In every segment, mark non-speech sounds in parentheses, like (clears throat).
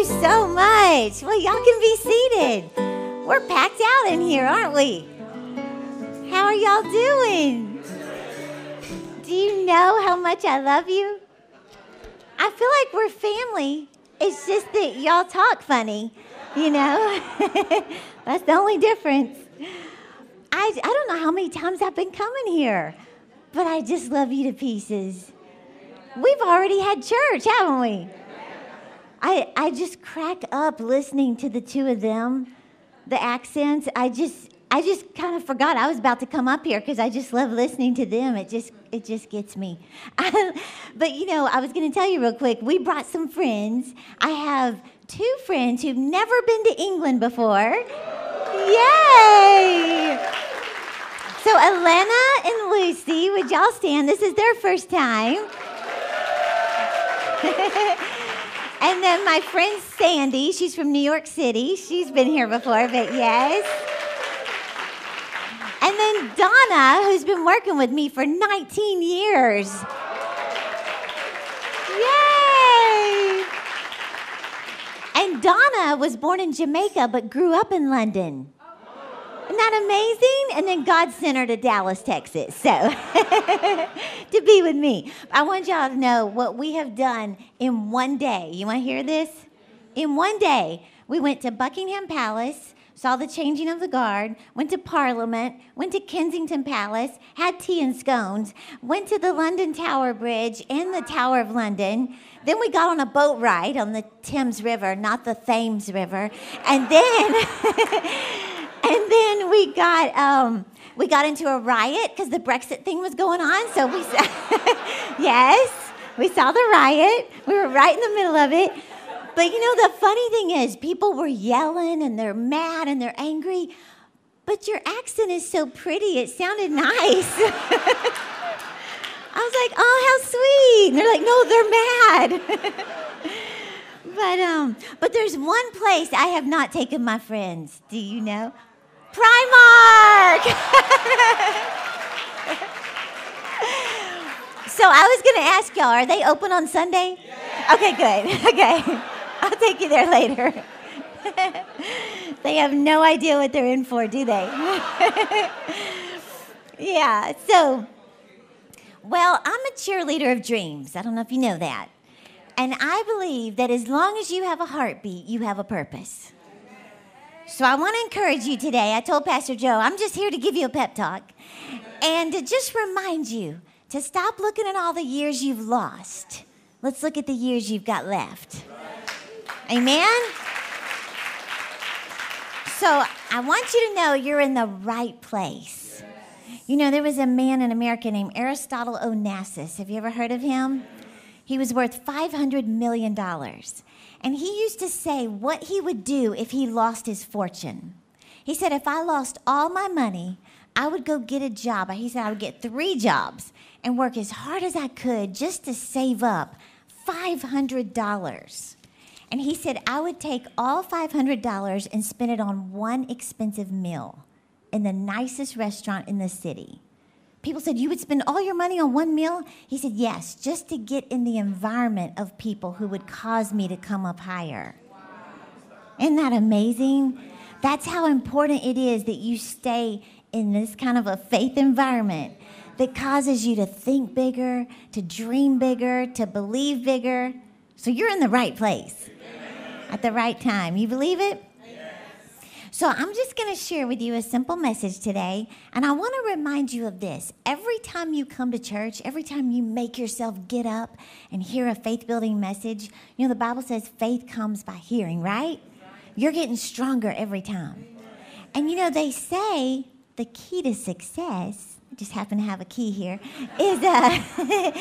you so much. Well, y'all can be seated. We're packed out in here, aren't we? How are y'all doing? Do you know how much I love you? I feel like we're family. It's just that y'all talk funny, you know? (laughs) That's the only difference. I, I don't know how many times I've been coming here, but I just love you to pieces. We've already had church, haven't we? I, I just crack up listening to the two of them, the accents. I just I just kind of forgot I was about to come up here because I just love listening to them. It just it just gets me. (laughs) but you know, I was going to tell you real quick. We brought some friends. I have two friends who've never been to England before. Yay! So Elena and Lucy, would y'all stand? This is their first time. (laughs) And then my friend Sandy, she's from New York City. She's been here before, but yes. And then Donna, who's been working with me for 19 years. Yay! And Donna was born in Jamaica but grew up in London. Isn't that amazing? And then God sent her to Dallas, Texas. So, (laughs) to be with me. I want y'all to know what we have done in one day. You want to hear this? In one day, we went to Buckingham Palace, saw the changing of the guard, went to Parliament, went to Kensington Palace, had tea and scones, went to the London Tower Bridge and the Tower of London. Then we got on a boat ride on the Thames River, not the Thames River. And then. (laughs) and then we got um, we got into a riot because the Brexit thing was going on. So we (laughs) yes, we saw the riot. We were right in the middle of it. But you know the funny thing is, people were yelling and they're mad and they're angry. But your accent is so pretty. It sounded nice. (laughs) I was like, oh, how sweet. And they're like, no, they're mad. (laughs) but um, but there's one place I have not taken my friends. Do you know? Primark! so I was going to ask y'all, are they open on Sunday? Okay, good. (laughs) Okay. I'll take you there later. they have no idea what they're in for, do they? (laughs) yeah, so, well, I'm a cheerleader of dreams. I don't know if you know that. And I believe that as long as you have a heartbeat, you have a purpose. So I want to encourage you today. I told Pastor Joe, I'm just here to give you a pep talk and to just remind you to stop looking at all the years you've lost. Let's look at the years you've got left. Amen? So I want you to know you're in the right place. You know, there was a man in America named Aristotle Onassis. Have you ever heard of him? He was worth $500 million. And he used to say what he would do if he lost his fortune. He said, if I lost all my money, I would go get a job. He said, I would get three jobs and work as hard as I could just to save up $500. And he said, I would take all $500 and spend it on one expensive meal in the nicest restaurant in the city. People said, You would spend all your money on one meal? He said, Yes, just to get in the environment of people who would cause me to come up higher. Isn't that amazing? That's how important it is that you stay in this kind of a faith environment that causes you to think bigger, to dream bigger, to believe bigger. So you're in the right place at the right time. You believe it? So I'm just going to share with you a simple message today. And I want to remind you of this. Every time you come to church, every time you make yourself get up and hear a faith building message, you know, the Bible says faith comes by hearing, right? You're getting stronger every time. And you know, they say the key to success, I just happen to have a key here, (laughs) is uh, (laughs)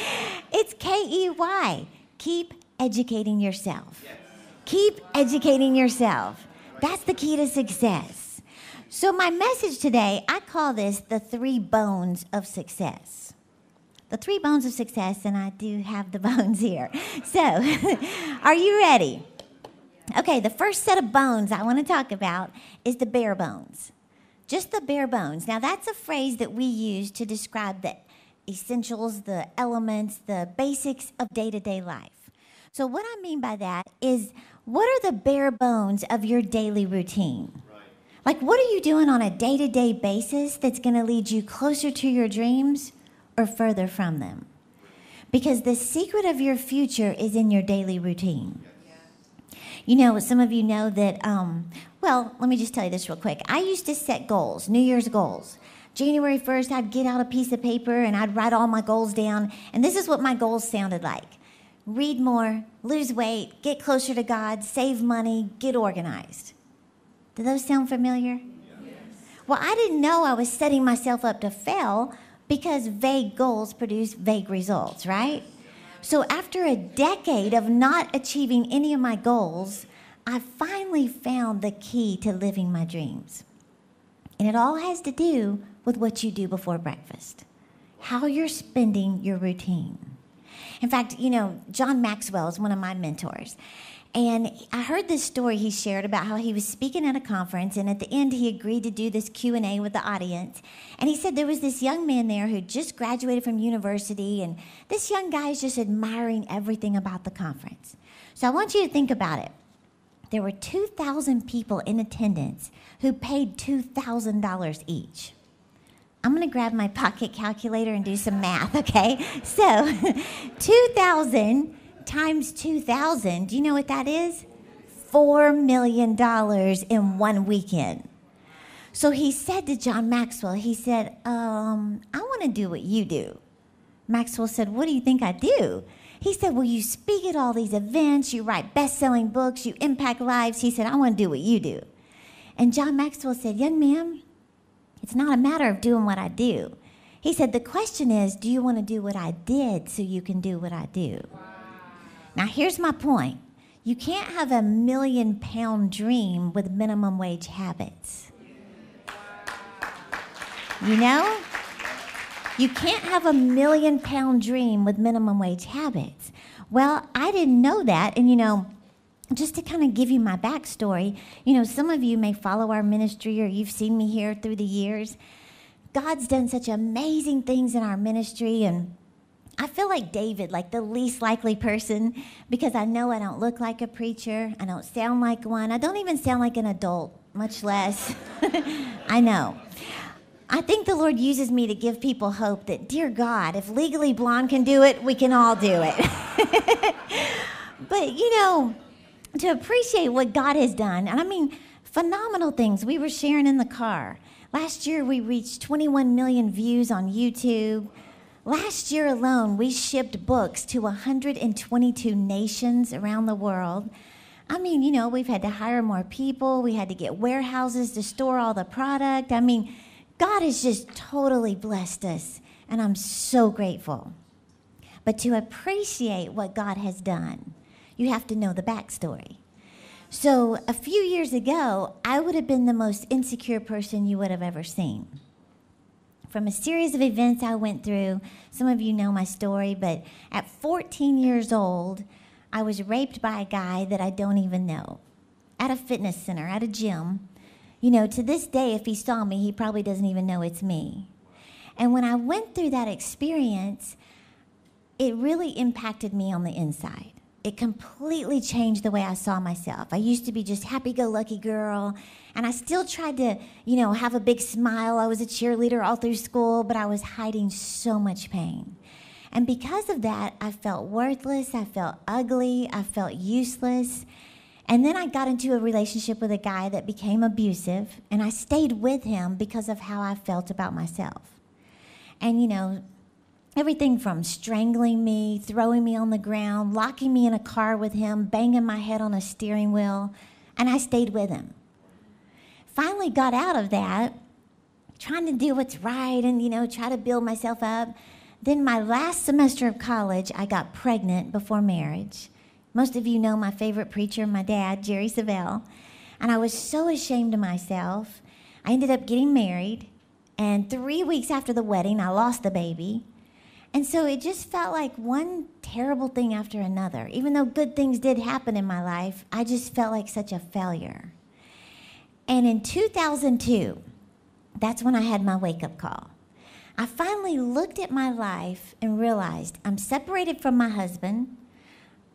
it's K E Y. Keep educating yourself. Keep educating yourself. That's the key to success. So, my message today, I call this the three bones of success. The three bones of success, and I do have the (laughs) bones here. So, (laughs) are you ready? Okay, the first set of bones I want to talk about is the bare bones. Just the bare bones. Now, that's a phrase that we use to describe the essentials, the elements, the basics of day to day life. So, what I mean by that is what are the bare bones of your daily routine? Like, what are you doing on a day to day basis that's going to lead you closer to your dreams or further from them? Because the secret of your future is in your daily routine. You know, some of you know that, um, well, let me just tell you this real quick. I used to set goals, New Year's goals. January 1st, I'd get out a piece of paper and I'd write all my goals down. And this is what my goals sounded like read more, lose weight, get closer to God, save money, get organized. Do those sound familiar? Yes. Well, I didn't know I was setting myself up to fail because vague goals produce vague results, right? So after a decade of not achieving any of my goals, I finally found the key to living my dreams. And it all has to do with what you do before breakfast, how you're spending your routine. In fact, you know, John Maxwell is one of my mentors. And I heard this story he shared about how he was speaking at a conference and at the end he agreed to do this Q&A with the audience. And he said there was this young man there who just graduated from university and this young guy is just admiring everything about the conference. So I want you to think about it. There were 2,000 people in attendance who paid $2,000 each. I'm going to grab my pocket calculator and do some math, okay? So, (laughs) 2,000 times 2,000, do you know what that is? $4 million in one weekend. So he said to John Maxwell, he said, um, I want to do what you do. Maxwell said, What do you think I do? He said, Well, you speak at all these events, you write best selling books, you impact lives. He said, I want to do what you do. And John Maxwell said, Young man, it's not a matter of doing what I do. He said, The question is, do you want to do what I did so you can do what I do? Wow. Now, here's my point you can't have a million pound dream with minimum wage habits. You know? You can't have a million pound dream with minimum wage habits. Well, I didn't know that. And, you know, just to kind of give you my backstory, you know, some of you may follow our ministry or you've seen me here through the years. God's done such amazing things in our ministry, and I feel like David, like the least likely person, because I know I don't look like a preacher, I don't sound like one, I don't even sound like an adult, much less. (laughs) I know. I think the Lord uses me to give people hope that, dear God, if Legally Blonde can do it, we can all do it. (laughs) but, you know, to appreciate what God has done, and I mean, phenomenal things. We were sharing in the car. Last year, we reached 21 million views on YouTube. Last year alone, we shipped books to 122 nations around the world. I mean, you know, we've had to hire more people, we had to get warehouses to store all the product. I mean, God has just totally blessed us, and I'm so grateful. But to appreciate what God has done, you have to know the backstory. So, a few years ago, I would have been the most insecure person you would have ever seen from a series of events I went through. Some of you know my story, but at 14 years old, I was raped by a guy that I don't even know at a fitness center, at a gym. You know, to this day, if he saw me, he probably doesn't even know it's me. And when I went through that experience, it really impacted me on the inside it completely changed the way I saw myself. I used to be just happy-go-lucky girl, and I still tried to, you know, have a big smile. I was a cheerleader all through school, but I was hiding so much pain. And because of that, I felt worthless, I felt ugly, I felt useless. And then I got into a relationship with a guy that became abusive, and I stayed with him because of how I felt about myself. And you know, Everything from strangling me, throwing me on the ground, locking me in a car with him, banging my head on a steering wheel, and I stayed with him. Finally got out of that, trying to do what's right and, you know, try to build myself up. Then my last semester of college, I got pregnant before marriage. Most of you know my favorite preacher, my dad, Jerry Savelle. And I was so ashamed of myself. I ended up getting married. And three weeks after the wedding, I lost the baby. And so it just felt like one terrible thing after another. Even though good things did happen in my life, I just felt like such a failure. And in 2002, that's when I had my wake up call. I finally looked at my life and realized I'm separated from my husband.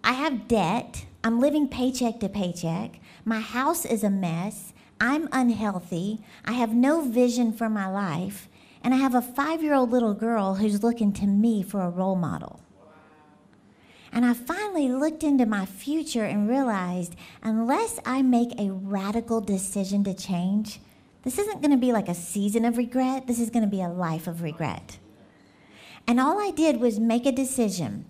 I have debt. I'm living paycheck to paycheck. My house is a mess. I'm unhealthy. I have no vision for my life. And I have a five year old little girl who's looking to me for a role model. And I finally looked into my future and realized unless I make a radical decision to change, this isn't going to be like a season of regret. This is going to be a life of regret. And all I did was make a decision.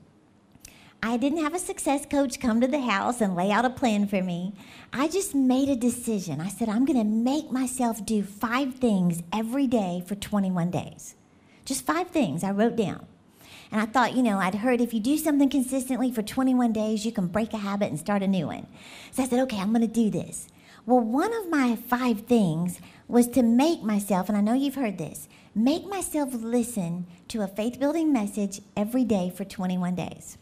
I didn't have a success coach come to the house and lay out a plan for me. I just made a decision. I said, I'm going to make myself do five things every day for 21 days. Just five things I wrote down. And I thought, you know, I'd heard if you do something consistently for 21 days, you can break a habit and start a new one. So I said, okay, I'm going to do this. Well, one of my five things was to make myself, and I know you've heard this, make myself listen to a faith building message every day for 21 days.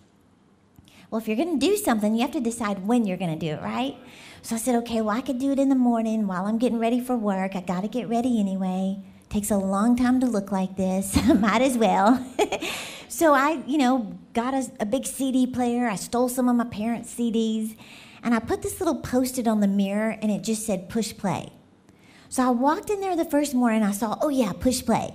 Well, if you're going to do something, you have to decide when you're going to do it, right? So I said, okay, well, I could do it in the morning while I'm getting ready for work. I got to get ready anyway. Takes a long time to look like this. (laughs) Might as well. (laughs) so I, you know, got a, a big CD player. I stole some of my parents' CDs. And I put this little post it on the mirror, and it just said push play. So I walked in there the first morning, I saw, oh yeah, push play.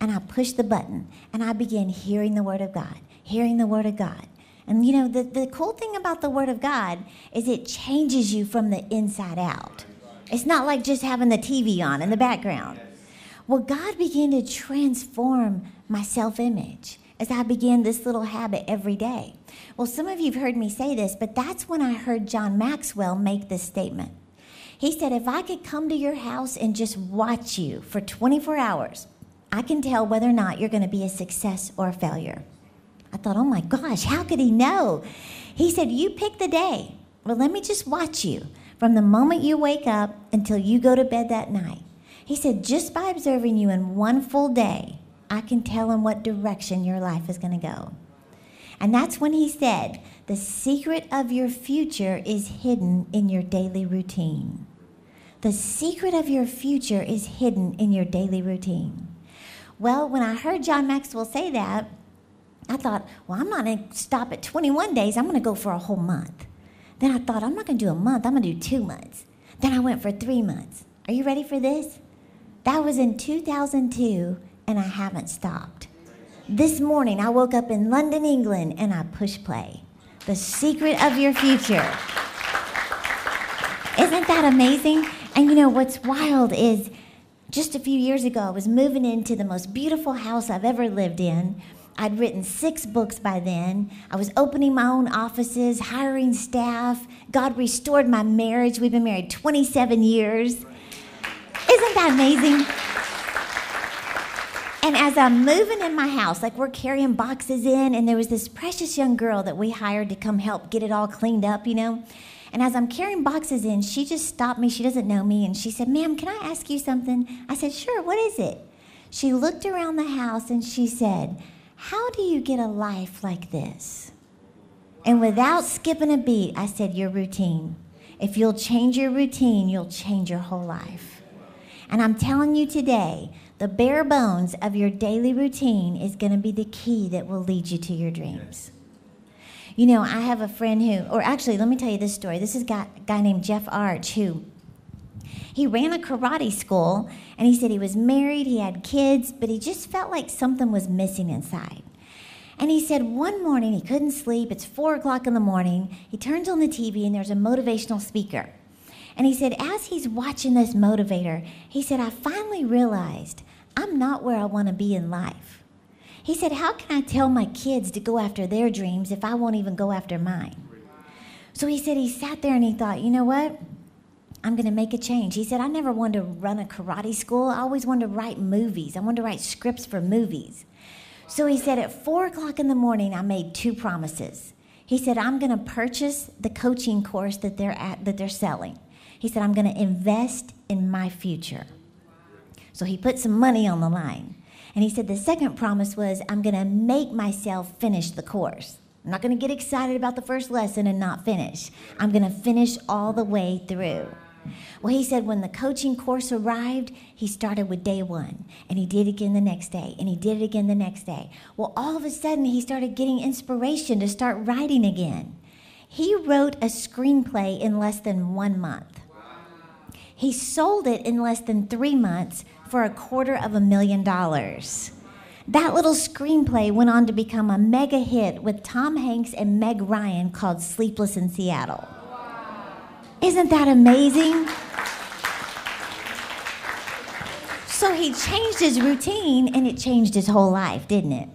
And I pushed the button, and I began hearing the Word of God, hearing the Word of God. And you know, the, the cool thing about the Word of God is it changes you from the inside out. It's not like just having the TV on in the background. Well, God began to transform my self image as I began this little habit every day. Well, some of you have heard me say this, but that's when I heard John Maxwell make this statement. He said, If I could come to your house and just watch you for 24 hours, I can tell whether or not you're going to be a success or a failure. I thought, oh my gosh, how could he know? He said, You pick the day. Well, let me just watch you from the moment you wake up until you go to bed that night. He said, Just by observing you in one full day, I can tell in what direction your life is going to go. And that's when he said, The secret of your future is hidden in your daily routine. The secret of your future is hidden in your daily routine. Well, when I heard John Maxwell say that, I thought, well, I'm not going to stop at 21 days. I'm going to go for a whole month. Then I thought, I'm not going to do a month. I'm going to do two months. Then I went for three months. Are you ready for this? That was in 2002, and I haven't stopped. This morning, I woke up in London, England, and I push play. The secret of your future. Isn't that amazing? And you know what's wild is just a few years ago, I was moving into the most beautiful house I've ever lived in. I'd written six books by then. I was opening my own offices, hiring staff. God restored my marriage. We've been married 27 years. Isn't that amazing? And as I'm moving in my house, like we're carrying boxes in, and there was this precious young girl that we hired to come help get it all cleaned up, you know. And as I'm carrying boxes in, she just stopped me. She doesn't know me. And she said, Ma'am, can I ask you something? I said, Sure, what is it? She looked around the house and she said, How do you get a life like this? And without skipping a beat, I said, Your routine. If you'll change your routine, you'll change your whole life. And I'm telling you today, the bare bones of your daily routine is going to be the key that will lead you to your dreams. You know, I have a friend who, or actually, let me tell you this story. This is a guy, guy named Jeff Arch who he ran a karate school and he said he was married, he had kids, but he just felt like something was missing inside. And he said one morning he couldn't sleep. It's four o'clock in the morning. He turns on the TV and there's a motivational speaker. And he said, as he's watching this motivator, he said, I finally realized I'm not where I want to be in life. He said, How can I tell my kids to go after their dreams if I won't even go after mine? So he said he sat there and he thought, You know what? I'm going to make a change. He said, I never wanted to run a karate school. I always wanted to write movies. I wanted to write scripts for movies. So he said, At four o'clock in the morning, I made two promises. He said, I'm going to purchase the coaching course that they're, at, that they're selling. He said, I'm going to invest in my future. So he put some money on the line. And he said the second promise was, I'm going to make myself finish the course. I'm not going to get excited about the first lesson and not finish. I'm going to finish all the way through. Well, he said when the coaching course arrived, he started with day one, and he did it again the next day, and he did it again the next day. Well, all of a sudden, he started getting inspiration to start writing again. He wrote a screenplay in less than one month. He sold it in less than three months for a quarter of a million dollars. That little screenplay went on to become a mega hit with Tom Hanks and Meg Ryan called Sleepless in Seattle. Isn't that amazing? So he changed his routine and it changed his whole life, didn't it?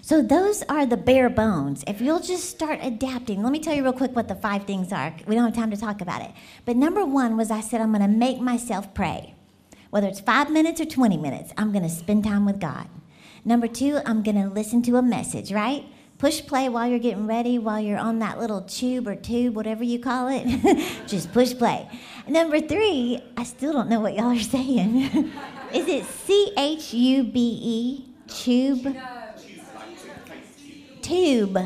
So those are the bare bones. If you'll just start adapting, let me tell you real quick what the five things are. We don't have time to talk about it. But number one was I said, I'm going to make myself pray. Whether it's five minutes or 20 minutes, I'm going to spend time with God. Number two, I'm going to listen to a message, right? Push play while you're getting ready, while you're on that little tube or tube, whatever you call it. (laughs) Just push play. Number three, I still don't know what y'all are (laughs) saying. Is it C H U B E? Tube? Tube.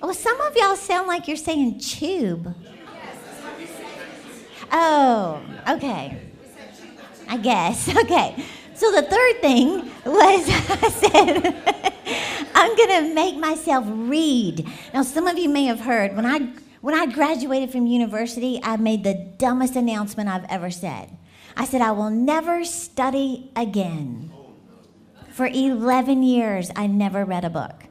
Oh, some of y'all sound like you're saying tube. Oh, okay. I guess. (laughs) Okay. So the third thing was (laughs) I said, I'm going to make myself read. Now, some of you may have heard when I when I graduated from university, I made the dumbest announcement I've ever said. I said, I will never study again. For 11 years, I never read a book.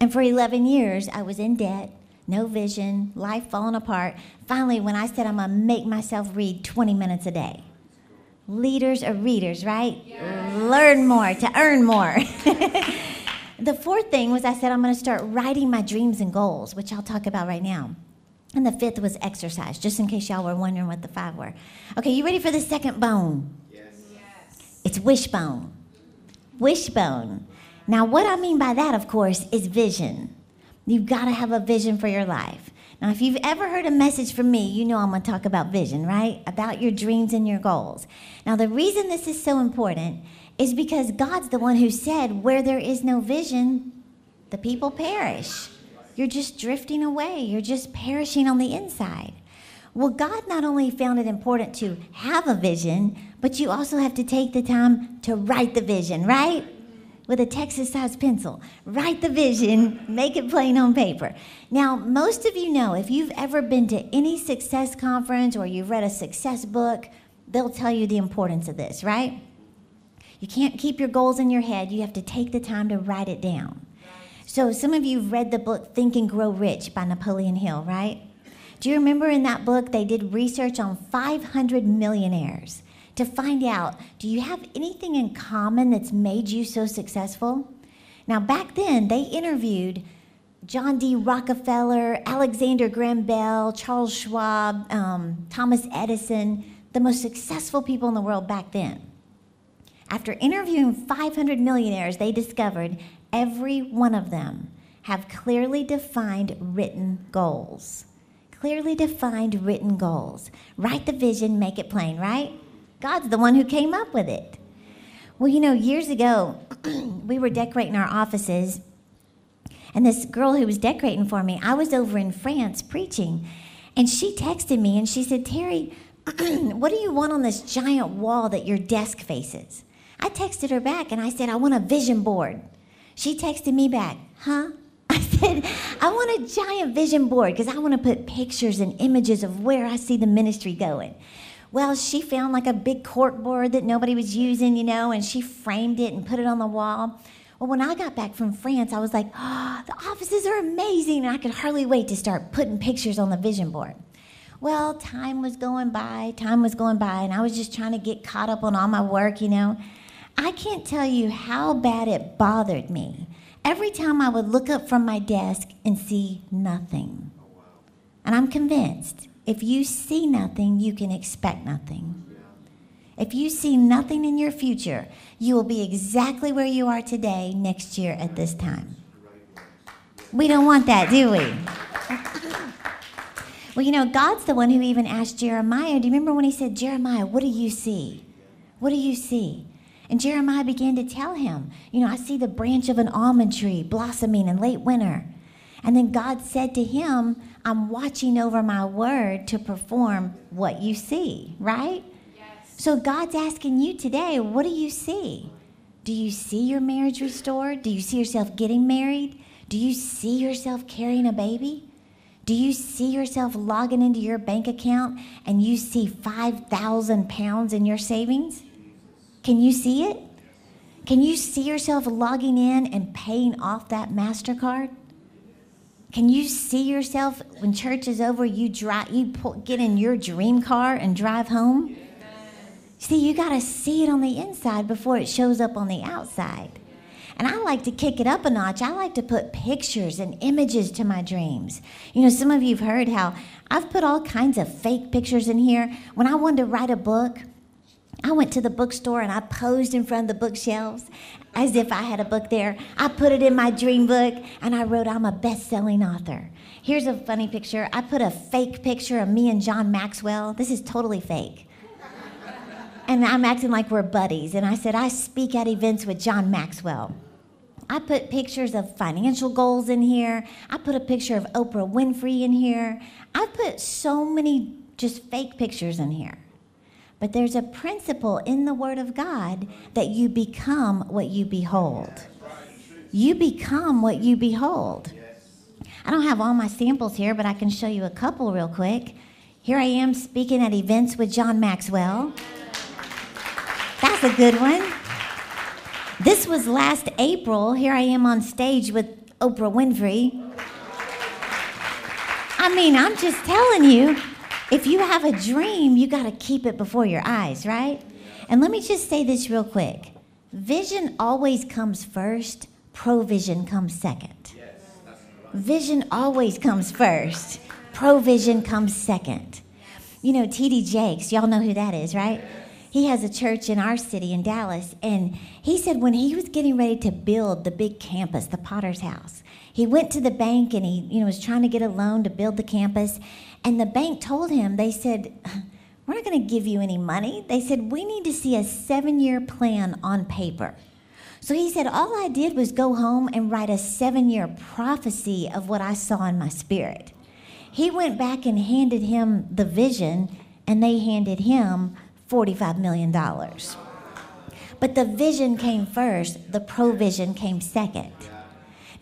And for 11 years, I was in debt, no vision, life falling apart. Finally, when I said I'm going to make myself read 20 minutes a day, Leaders are readers, right? Yes. Learn more to earn more. (laughs) the fourth thing was I said I'm going to start writing my dreams and goals, which I'll talk about right now. And the fifth was exercise, just in case y'all were wondering what the five were. Okay, you ready for the second bone? Yes. yes. It's wishbone. Wishbone. Now, what I mean by that, of course, is vision. You've got to have a vision for your life. Now, if you've ever heard a message from me, you know I'm going to talk about vision, right? About your dreams and your goals. Now, the reason this is so important is because God's the one who said, Where there is no vision, the people perish. You're just drifting away, you're just perishing on the inside. Well, God not only found it important to have a vision, but you also have to take the time to write the vision, right? With a Texas sized pencil. Write the vision, make it plain on paper. Now, most of you know if you've ever been to any success conference or you've read a success book, they'll tell you the importance of this, right? You can't keep your goals in your head, you have to take the time to write it down. So, some of you have read the book Think and Grow Rich by Napoleon Hill, right? Do you remember in that book they did research on 500 millionaires? To find out do you have anything in common that's made you so successful? Now, back then, they interviewed John D. Rockefeller, Alexander Graham Bell, Charles Schwab, um, Thomas Edison, the most successful people in the world back then. After interviewing 500 millionaires, they discovered every one of them have clearly defined written goals. Clearly defined written goals. Write the vision, make it plain, right? God's the one who came up with it. Well, you know, years ago, (clears throat) we were decorating our offices, and this girl who was decorating for me, I was over in France preaching, and she texted me and she said, Terri, (clears throat) what do you want on this giant wall that your desk faces? I texted her back and I said, I want a vision board. She texted me back, huh? (laughs) I said, I want a giant vision board because I want to put pictures and images of where I see the ministry going. Well, she found like a big cork board that nobody was using, you know, and she framed it and put it on the wall. Well, when I got back from France, I was like, oh, the offices are amazing. And I could hardly wait to start putting pictures on the vision board. Well, time was going by, time was going by, and I was just trying to get caught up on all my work, you know. I can't tell you how bad it bothered me every time I would look up from my desk and see nothing. And I'm convinced if you see nothing, you can expect nothing. If you see nothing in your future, you will be exactly where you are today next year at this time. We don't want that, do we? well, you know, God's the one who even asked Jeremiah. Do you remember when he said, Jeremiah, what do you see? What do you see? And Jeremiah began to tell him, You know, I see the branch of an almond tree blossoming in late winter. And then God said to him, I'm watching over my word to perform what you see, right? Yes. So God's asking you today, what do you see? Do you see your marriage restored? Do you see yourself getting married? Do you see yourself carrying a baby? Do you see yourself logging into your bank account and you see 5,000 pounds in your savings? Can you see it? Can you see yourself logging in and paying off that MasterCard? Can you see yourself when church is over, you drive, you pull, get in your dream car and drive home? See, you got to see it on the inside before it shows up on the outside. And I like to kick it up a notch. I like to put pictures and images to my dreams. You know, some of you have heard how I've put all kinds of fake pictures in here. When I wanted to write a book, I went to the bookstore and I posed in front of the bookshelves as if I had a book there. I put it in my dream book and I wrote, I'm a best selling author. Here's a funny picture. I put a fake picture of me and John Maxwell. This is totally fake. And I'm acting like we're buddies. And I said, I speak at events with John Maxwell. I put pictures of financial goals in here. I put a picture of Oprah Winfrey in here. I put so many just fake pictures in here. But there's a principle in the Word of God that you become what you behold. You become what you behold. I don't have all my samples here, but I can show you a couple real quick. Here I am speaking at events with John Maxwell. That's a good one. This was last April. Here I am on stage with Oprah Winfrey. I mean, I'm just telling you, if you have a dream, you got to keep it before your eyes, right? And let me just say this real quick vision always comes first, provision comes second. Vision always comes first, provision comes second. You know, T.D. Jakes, y'all know who that is, right? he has a church in our city in Dallas. And he said when he was getting ready to build the big campus, the Potter's House, he went to the bank and he you know, was trying to get a loan to build the campus. And the bank told him, they said, We're not going to give you any money. They said, We need to see a seven year plan on paper. So he said, All I did was go home and write a seven year prophecy of what I saw in my spirit. He went back and handed him the vision, and they handed him $45 million. But the vision came first, the provision came second.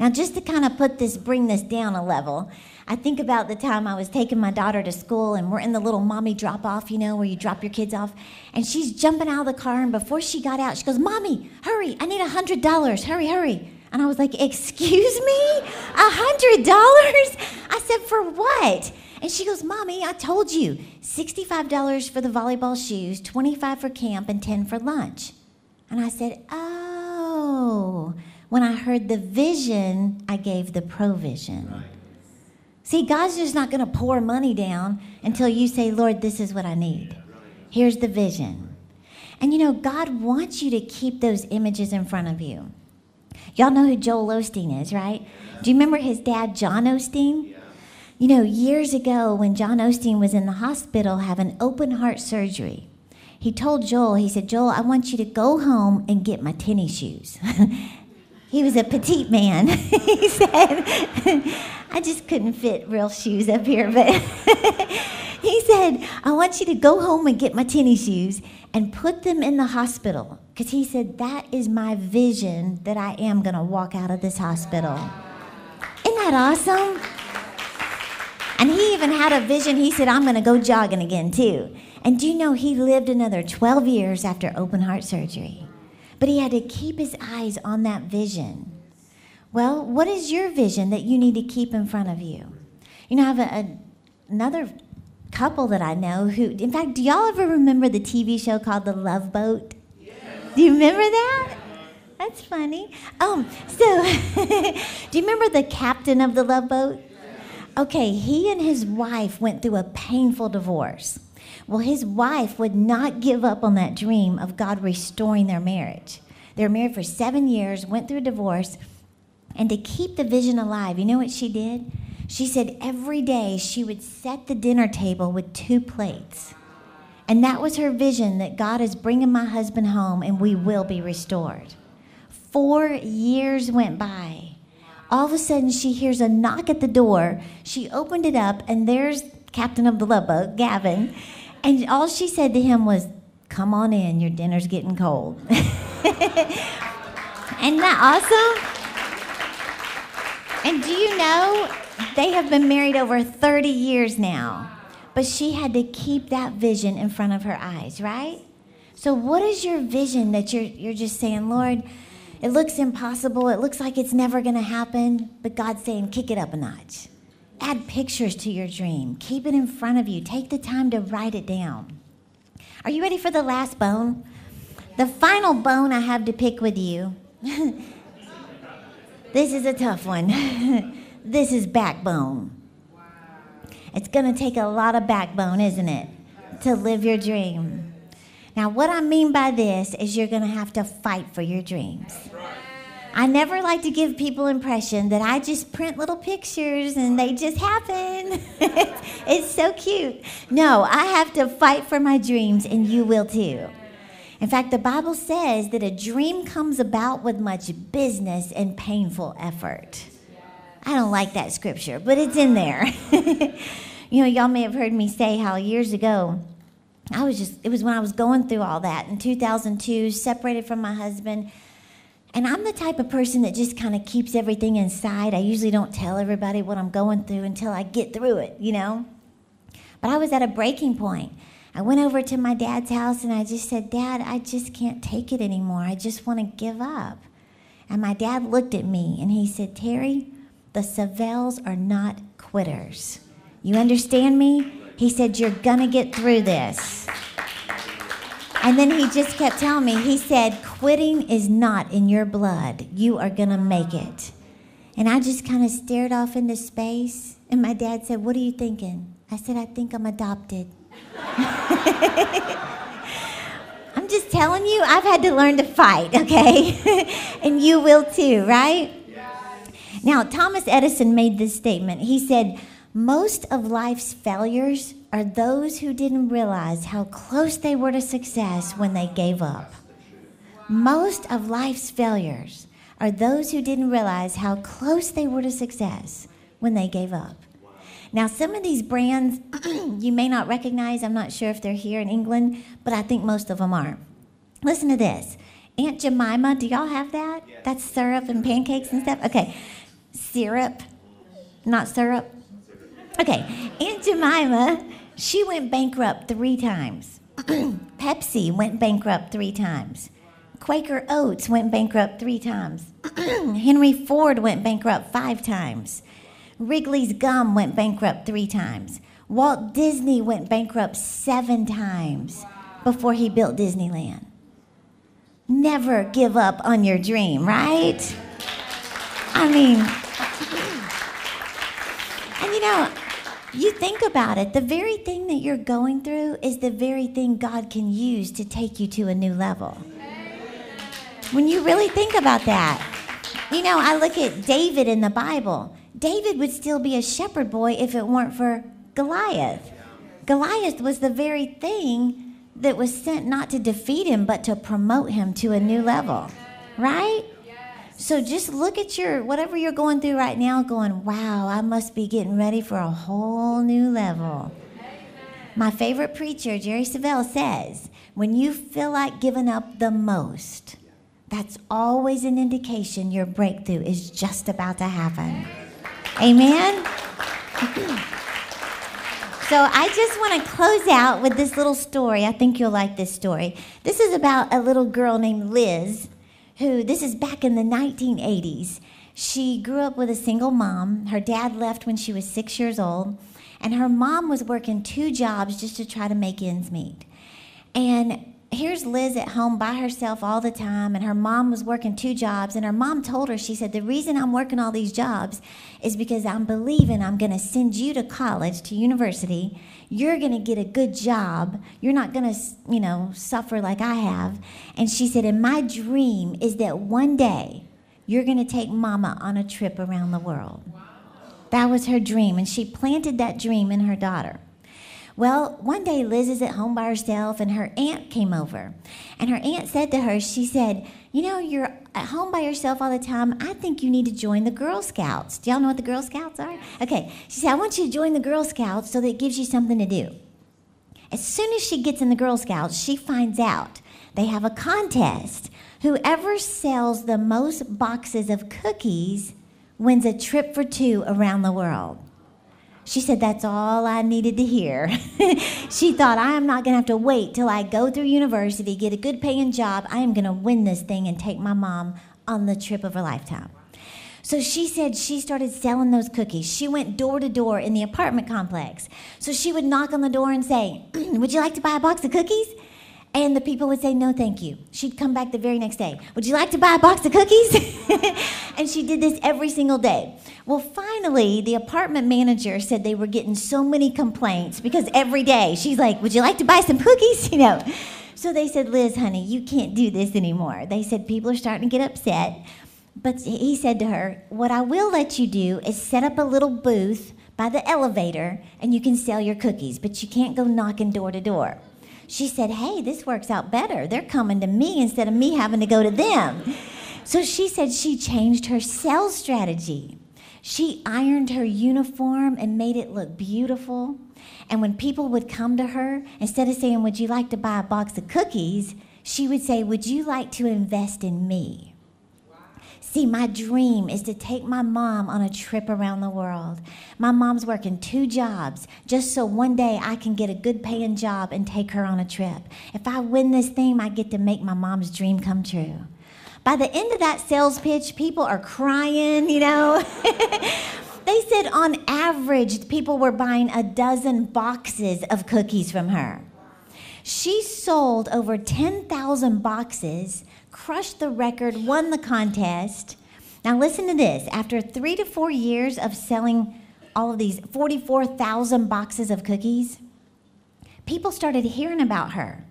Now, just to kind of put this, bring this down a level, I think about the time I was taking my daughter to school and we're in the little mommy drop off, you know, where you drop your kids off. And she's jumping out of the car. And before she got out, she goes, Mommy, hurry, I need a $100. Hurry, hurry. And I was like, Excuse me? A $100? I said, For what? And she goes, Mommy, I told you $65 for the volleyball shoes, 25 for camp, and 10 for lunch. And I said, Oh. When I heard the vision, I gave the provision. Right. See, God's just not going to pour money down until you say, Lord, this is what I need. Here's the vision. And you know, God wants you to keep those images in front of you. Y'all know who Joel Osteen is, right? Do you remember his dad, John Osteen? You know, years ago when John Osteen was in the hospital having open heart surgery, he told Joel, he said, Joel, I want you to go home and get my tennis shoes. (laughs) he was a petite man. (laughs) he said, I just couldn't fit real shoes up here, but (laughs) he said, I want you to go home and get my tennis shoes and put them in the hospital. Because he said, that is my vision that I am going to walk out of this hospital. Isn't that awesome? And he even had a vision. He said, I'm going to go jogging again, too. And do you know he lived another 12 years after open heart surgery? But he had to keep his eyes on that vision. Well, what is your vision that you need to keep in front of you? You know, I have a, a, another couple that I know who, in fact, do y'all ever remember the TV show called The Love Boat? Yes. Do you remember that? That's funny. Um, so, (laughs) do you remember the captain of the Love Boat? Okay, he and his wife went through a painful divorce. Well, his wife would not give up on that dream of God restoring their marriage. They were married for seven years, went through a divorce, and to keep the vision alive, you know what she did? She said every day she would set the dinner table with two plates. And that was her vision that God is bringing my husband home and we will be restored. Four years went by all of a sudden she hears a knock at the door. She opened it up, and there's captain of the love boat, Gavin. And all she said to him was, Come on in, your dinner's getting cold. (laughs) Isn't that awesome? And do you know They have been married over 30 years now. But she had to keep that vision in front of her eyes, right? So, what is your vision that you're, you're just saying, Lord, it looks impossible. It looks like it's never to happen. But God's saying, kick it up a notch. Add pictures to your dream. Keep it in front of you. Take the time to write it down. Are you ready for the last bone? The final bone I have to pick with you. (laughs) this is a tough one. (laughs) this is backbone. It's going to take a lot of backbone, isn't it, to live your dream. Now, what I mean by this is you're going to have to fight for your dreams. I never like to give people impression that I just print little pictures and they just happen. (laughs) it's so cute. No, I have to fight for my dreams and you will too. In fact, the Bible says that a dream comes about with much business and painful effort. I don't like that scripture, but it's in there. (laughs) you know, y'all may have heard me say how years ago I was just, it was when I was going through all that in 2002, separated from my husband. And I'm the type of person that just kind of keeps everything inside. I usually don't tell everybody what I'm going through until I get through it, you know? But I was at a breaking point. I went over to my dad's house and I just said, Dad, I just can't take it anymore. I just want to give up. And my dad looked at me and he said, Terri, the Savelles are not quitters. You understand me? He said, You're going to get through this. And then he just kept telling me, He said, Quitting is not in your blood. You are going to make it. And I just kind of stared off into space. And my dad said, What are you thinking? I said, I think I'm adopted. (laughs) I'm just telling you, I've had to learn to fight, okay? (laughs) and you will too, right? Yes. Now, Thomas Edison made this statement. He said, most of life's failures are those who didn't realize how close they were to success when they gave up. Most of life's failures are those who didn't realize how close they were to success when they gave up. Now, some of these brands (clears throat) you may not recognize. I'm not sure if they're here in England, but I think most of them are. Listen to this Aunt Jemima, do y'all have that? That's syrup and pancakes and stuff? Okay. Syrup, not syrup. Okay, Aunt Jemima, she went bankrupt three times. (clears throat) Pepsi went bankrupt three times. Quaker Oats went bankrupt three times. (clears throat) Henry Ford went bankrupt five times. Wrigley's Gum went bankrupt three times. Walt Disney went bankrupt seven times before he built Disneyland. Never give up on your dream, right? I mean, (clears throat) and you know, you think about it, the very thing that you're going through is the very thing God can use to take you to a new level. When you really think about that, you know, I look at David in the Bible. David would still be a shepherd boy if it weren't for Goliath. Goliath was the very thing that was sent not to defeat him, but to promote him to a new level, right? So just look at your whatever you're going through right now, going, wow, I must be getting ready for a whole new level. My favorite preacher, Jerry Savelle, says, when you feel like giving up the most, that's always an indication your breakthrough is just about to happen. Amen? So I just want to close out with this little story. I think you'll like this story. This is about a little girl named Liz who, this is back in the 1980s. She grew up with a single mom. Her dad left when she was six years old, and her mom was working two jobs just to try to make ends meet. And here's Liz at home by herself all the time, and her mom was working two jobs. And her mom told her, she said, The reason I'm working all these jobs is because I'm believing I'm going to send you to college, to university. You're going to get a good job. You're not going to, you know, suffer like I have. And she said, And my dream is that one day you're going to take mama on a trip around the world. That was her dream, and she planted that dream in her daughter. Well, one day Liz is at home by herself and her aunt came over. And her aunt said to her, she said, You know, you're at home by yourself all the time. I think you need to join the Girl Scouts. Do y'all know what the Girl Scouts are? Okay. She said, I want you to join the Girl Scouts so that it gives you something to do. As soon as she gets in the Girl Scouts, she finds out they have a contest. Whoever sells the most boxes of cookies wins a trip for two around the world. She said, That's all I needed to hear. (laughs) she thought, I am not going to have to wait till I go through university, get a good paying job. I am going to win this thing and take my mom on the trip of her lifetime. So she said she started selling those cookies. She went door to door in the apartment complex. So she would knock on the door and say, (clears throat) Would you like to buy a box of cookies? And the people would say, No, thank you. She'd come back the very next day. Would you like to buy a box of cookies? (laughs) and she did this every single day. Well, finally, the apartment manager said they were getting so many complaints because every day she's like, Would you like to buy some cookies? (laughs) You know. So they said, Liz, honey, you can't do this anymore. They said, People are starting to get upset. But he said to her, What I will let you do is set up a little booth by the elevator and you can sell your cookies, but you can't go knocking door to door. She said, Hey, this works out better. They're coming to me instead of me having to go to them. So she said she changed her sales strategy. She ironed her uniform and made it look beautiful. And when people would come to her, instead of saying, Would you like to buy a box of cookies? she would say, Would you like to invest in me? See, my dream is to take my mom on a trip around the world. My mom's working two jobs just so one day I can get a good paying job and take her on a trip. If I win this thing, I get to make my mom's dream come true. By the end of that sales pitch, people are crying, you know. (laughs) they said on average, people were buying a dozen boxes of cookies from her. She sold over 10,000 boxes crushed the record, won the contest. Now, listen to this. After three to four years of selling all of these 44,000 boxes of cookies, people started hearing about her.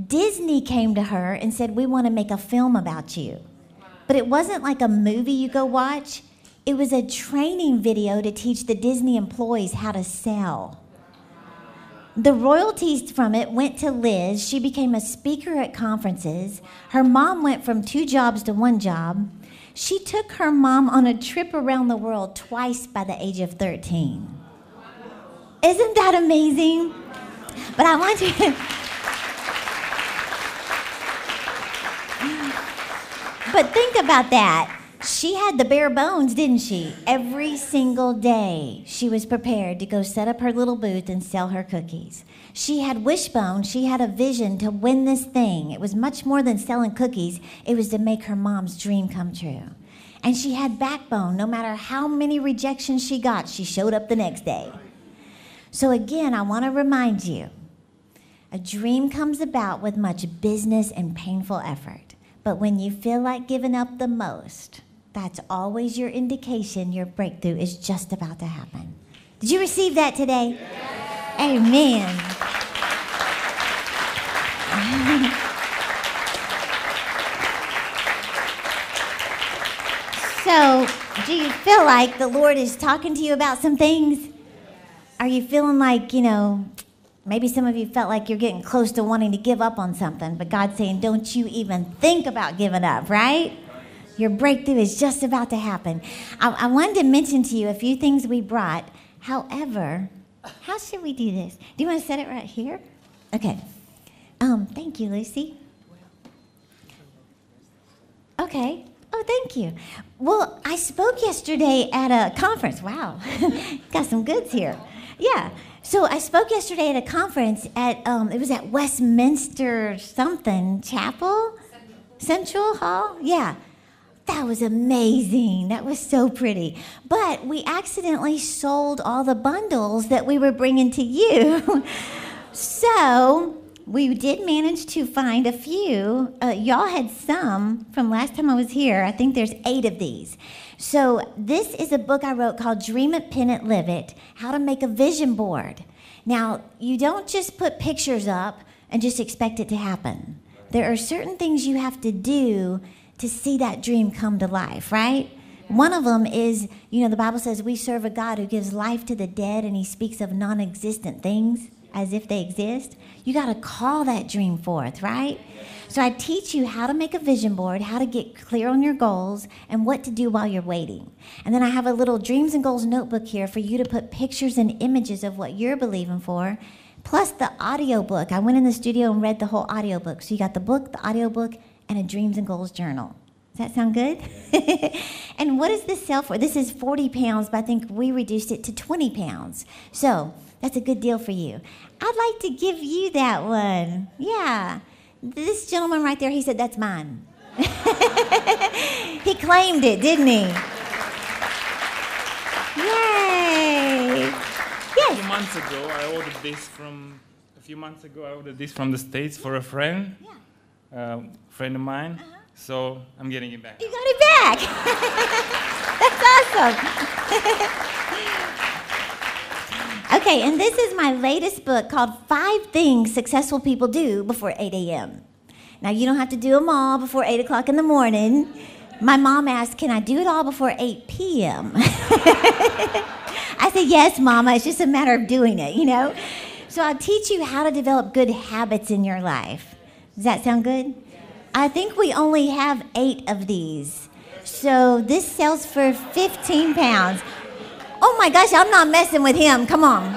Disney came to her and said, We want to make a film about you. But it wasn't like a movie you go watch, it was a training video to teach the Disney employees how to sell. The royalties from it went to Liz. She became a speaker at conferences. Her mom went from two jobs to one job. She took her mom on a trip around the world twice by the age of 13. Isn't that amazing? But I want you to. (laughs) but think about that she had the bare bones, didn't she? Every single day, she was prepared to go set up her little booth and sell her cookies. She had wishbone, she had a vision to win this thing. It was much more than selling cookies, it was to make her mom's dream come true. And she had backbone. No matter how many rejections she got, she showed up the next day. So, again, I want to remind you a dream comes about with much business and painful effort. But when you feel like giving up the most, that's always your indication your breakthrough is just about to happen. Did you receive that today? Yes. Amen. (laughs) so, do you feel like the Lord is talking to you about some things? Are you feeling like, you know, maybe some of you felt like you're getting close to wanting to give up on something, but God's saying, don't you even think about giving up, right? Your breakthrough is just about to happen. I, I wanted to mention to you a few things we brought. However, how should we do this? Do you want to set it right here? Okay. Um, thank you, Lucy. Okay. Oh, thank you. Well, I spoke yesterday at a conference. Wow, (laughs) got some goods here. Yeah. So I spoke yesterday at a conference at um, it was at Westminster something Chapel, Central Hall. Yeah. That was amazing. That was so pretty. But we accidentally sold all the bundles that we were bringing to you. (laughs) so we did manage to find a few. Uh, y'all had some from last time I was here. I think there's eight of these. So this is a book I wrote called Dream It, Pin It, Live It How to Make a Vision Board. Now, you don't just put pictures up and just expect it to happen. There are certain things you have to do to see that dream come to life, right? One of them is, you know, the Bible says we serve a God who gives life to the dead and he speaks of non existent things as if they exist. You got to call that dream forth, right? So I teach you how to make a vision board, how to get clear on your goals, and what to do while you're waiting. And then I have a little dreams and goals notebook here for you to put pictures and images of what you're believing for, plus the audio book. I went in the studio and read the whole audio book. So you got the book, the audio book, and a dreams and goals journal. Does that sound good? (laughs) and what does this sell for? This is 40 pounds, but I think we reduced it to 20 pounds. So that's a good deal for you. I'd like to give you that one. Yeah. This gentleman right there, he said, That's mine. (laughs) he claimed it, didn't he? Yay! A few months ago, I ordered this from. A few months ago, I ordered this from the states for a friend, Yeah. a friend of mine. Uh-huh. So I'm getting it back. You got it back. (laughs) That's awesome. (laughs) okay, and this is my latest book called Five Things Successful People Do Before 8 a.m. Now, you don't have to do them all before 8 o'clock in the morning. My mom asked, Can I do it all before 8 p.m.? (laughs) I said, Yes, Mama. It's just a matter of doing it, you know? So I'll teach you how to develop good habits in your life. Does that sound good? I think we only have eight of these. So this sells for 15 pounds. Oh my gosh, I'm not messing with him. Come on. (laughs)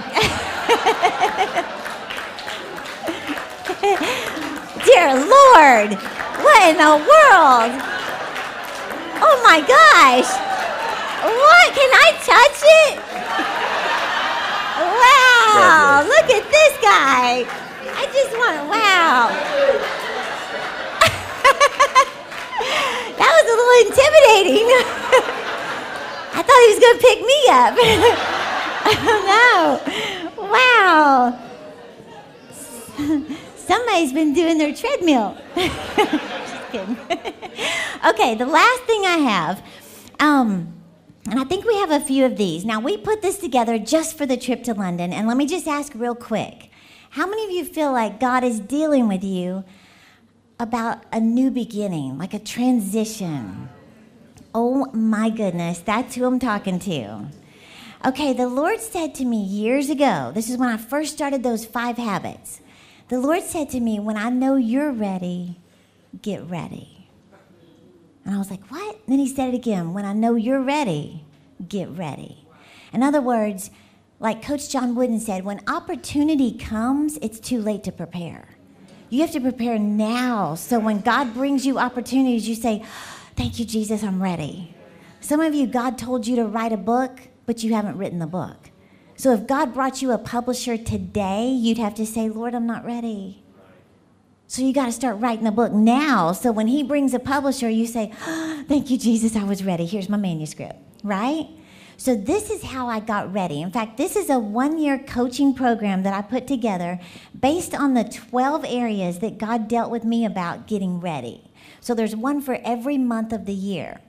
Dear Lord, what in the world? Oh my gosh. What? Can I touch it? Wow, look at this guy. I just want, wow. That was a little intimidating. (laughs) I thought he was going to pick me up. (laughs) no. Wow. (laughs) Somebody's been doing their treadmill. Just kidding. okay, the last thing I have, um, and I think we have a few of these. Now, we put this together just for the trip to London, and let me just ask real quick how many of you feel like God is dealing with you about a new beginning, like a transition? Oh my goodness, that's who I'm talking to. Okay, the Lord said to me years ago, this is when I first started those five habits. The Lord said to me, When I know you're ready, get ready. And I was like, What? And then He said it again, When I know you're ready, get ready. In other words, like Coach John Wooden said, when opportunity comes, it's too late to prepare. You have to prepare now. So when God brings you opportunities, you say, Thank you, Jesus, I'm ready. Some of you, God told you to write a book, but you haven't written the book. So if God brought you a publisher today, you'd have to say, Lord, I'm not ready. So you got to start writing the book now. So when He brings a publisher, you say, oh, Thank you, Jesus, I was ready. Here's my manuscript, right? So, this is how I got ready. In fact, this is a one year coaching program that I put together based on the 12 areas that God dealt with me about getting ready. So, there's one for every month of the year.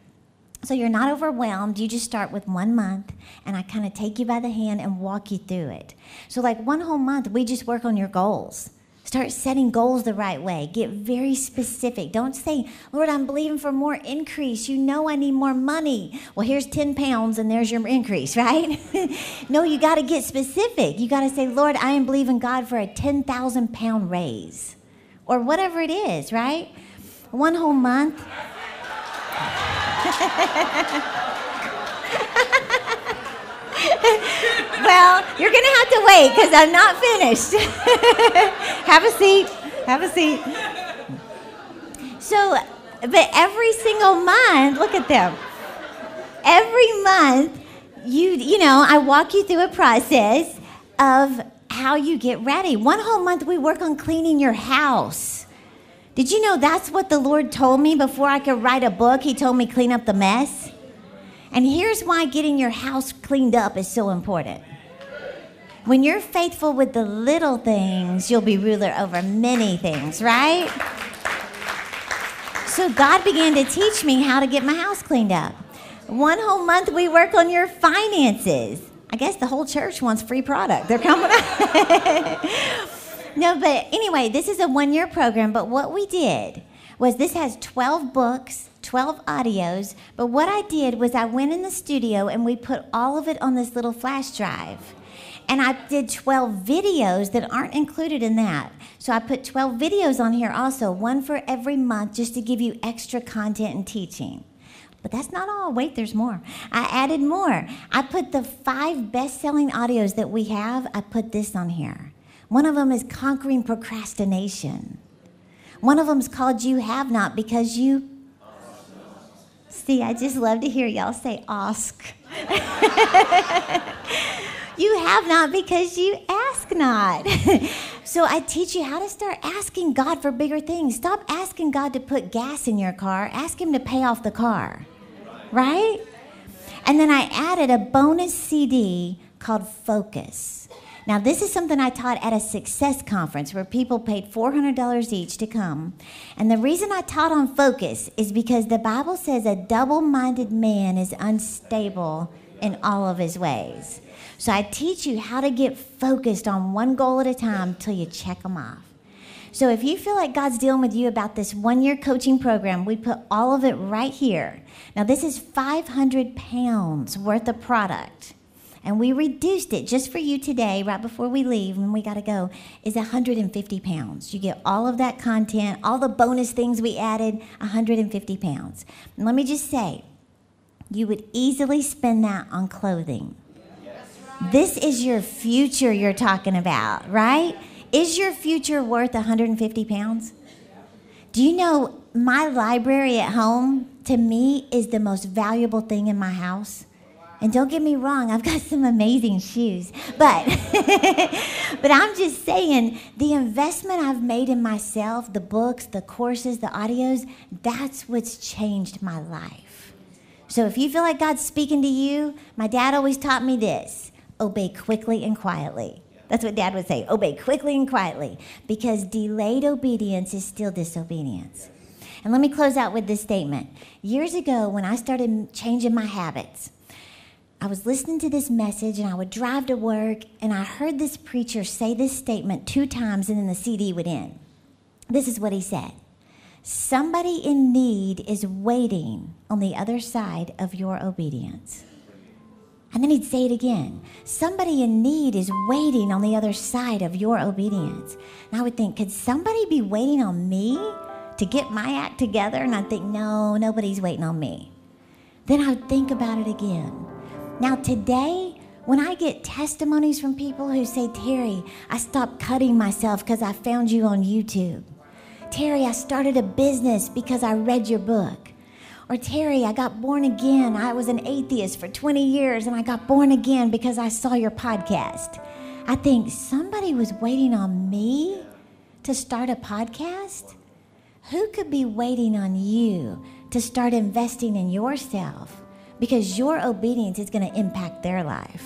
So, you're not overwhelmed. You just start with one month, and I kind of take you by the hand and walk you through it. So, like one whole month, we just work on your goals. Start setting goals the right way. Get very specific. Don't say, Lord, I'm believing for more increase. You know I need more money. Well, here's 10 pounds and there's your increase, (laughs) right? no, you got to get specific. You got to say, Lord, I am believing God for a 10,000 pound raise or whatever it is, right? One whole month. (laughs) (laughs) well, you're going to have to wait because I'm not finished. (laughs) have a seat. Have a seat. So, but every single month, look at them. Every month, you you know, I walk you through a process of how you get ready. One whole month we work on cleaning your house. Did you know that's what the Lord told me before I could write a book? He told me clean up the mess. And here's why getting your house cleaned up is so important. When you're faithful with the little things, you'll be ruler over many things, right? So God began to teach me how to get my house cleaned up. One whole month we work on your finances. I guess the whole church wants free product. They're coming up. (laughs) no, but anyway, this is a one year program. But what we did was this has 12 books, 12 audios. But what I did was I went in the studio and we put all of it on this little flash drive. And I did 12 videos that aren't included in that. So I put 12 videos on here also, one for every month, just to give you extra content and teaching. But that's not all. Wait, there's more. I added more. I put the five best selling audios that we have, I put this on here. One of them is Conquering Procrastination. One of them is called You Have Not Because You. See, I just love to hear y'all say ask. (laughs) you have not because you ask not. (laughs) so I teach you how to start asking God for bigger things. Stop asking God to put gas in your car, ask Him to pay off the car. Right? And then I added a bonus CD called Focus. Now, this is something I taught at a success conference where people paid $400 each to come. And the reason I taught on focus is because the Bible says a double minded man is unstable in all of his ways. So I teach you how to get focused on one goal at a time till you check them off. So if you feel like God's dealing with you about this one year coaching program, we put all of it right here. Now, this is 500 pounds worth of product and we reduced it just for you today, right before we leave, and we got to go, is 150 pounds. You get all of that content, all the bonus things we added, 150 pounds. And let me just say, you would easily spend that on clothing. This is your future you're talking about, right? Is your future worth 150 pounds? Do you know my library at home, to me, is the most valuable thing in my house? And don't get me wrong, I've got (laughs) some amazing shoes. But (laughs) but I'm just saying the investment I've made in myself, the books, the courses, the audios, that's what's changed my life. So if you feel like God's speaking to you, my dad always taught me this. Obey quickly and quietly. That's what dad would say. Obey quickly and quietly because delayed obedience is still disobedience. And let me close out with this statement. Years ago, when I started changing my habits, I was listening to this message and I would drive to work and I heard this preacher say this statement two times and then the CD would end. This is what he said Somebody in need is waiting on the other side of your obedience. And then he'd say it again. Somebody in need is waiting on the other side of your obedience. And I would think, could somebody be waiting on me to get my act together? And I'd think, no, nobody's waiting on me. Then I would think about it again. Now, today, when I get testimonies from people who say, Terri, I stopped cutting myself because I found you on YouTube. Terri, I started a business because I read your book. Or Terri, I got born again. I was an atheist for 20 years and I got born again because I saw your podcast. I think somebody was waiting on me to start a podcast. Who could be waiting on you to start investing in yourself? Because your obedience is going to impact their life.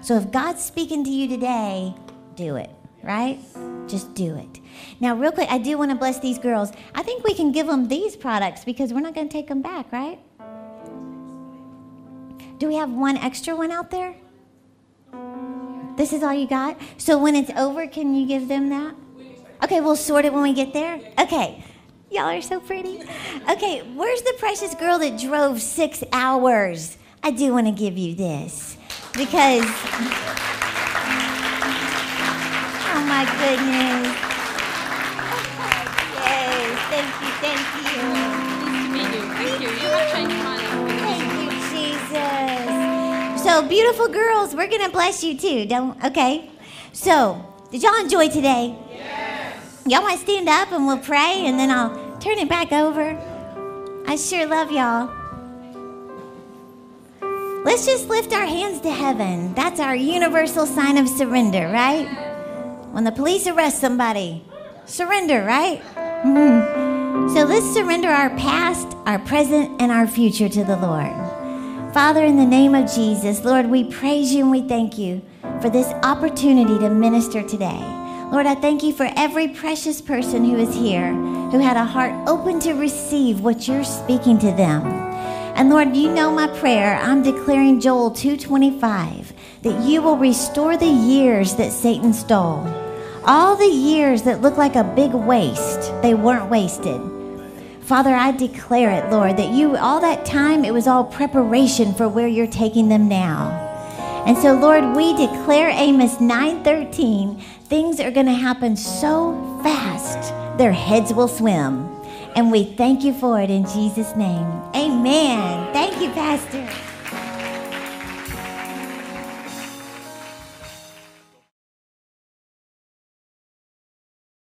So if God's speaking to you today, do it, right? Just do it. Now, real quick, I do want to bless these girls. I think we can give them these products because we're not going to take them back, right? Do we have one extra one out there? This is all you got? So when it's over, can you give them that? Okay, we'll sort it when we get there. Okay. Y'all are so pretty. Okay, where's the precious girl that drove six hours? I do want to give you this because. Oh my goodness. Yes, thank you, thank you. Nice to meet you. Thank you. You have changed my life. Thank you, Jesus. So, beautiful girls, we're going to bless you too, don't, okay? So, did y'all enjoy today? Yes. Y'all want to stand up and we'll pray and then I'll turn it back over. I sure love y'all. Let's just lift our hands to heaven. That's our universal sign of surrender, right? When the police arrest somebody, surrender, right? Mhm. So let's surrender our past, our present, and our future to the Lord. Father, in the name of Jesus, Lord, we praise you and we thank you for this opportunity to minister today. Lord, I thank you for every precious person who is here, who had a heart open to receive what you're speaking to them. And Lord, you know my prayer. I'm declaring Joel 2:25 that you will restore the years that Satan stole. All the years that look like a big waste, they weren't wasted. Father, I declare it, Lord, that you all that time it was all preparation for where you're taking them now. And so, Lord, we declare Amos 9:13, things are going to happen so fast, their heads will swim. And we thank you for it in Jesus' name. Amen. Thank you, Pastor.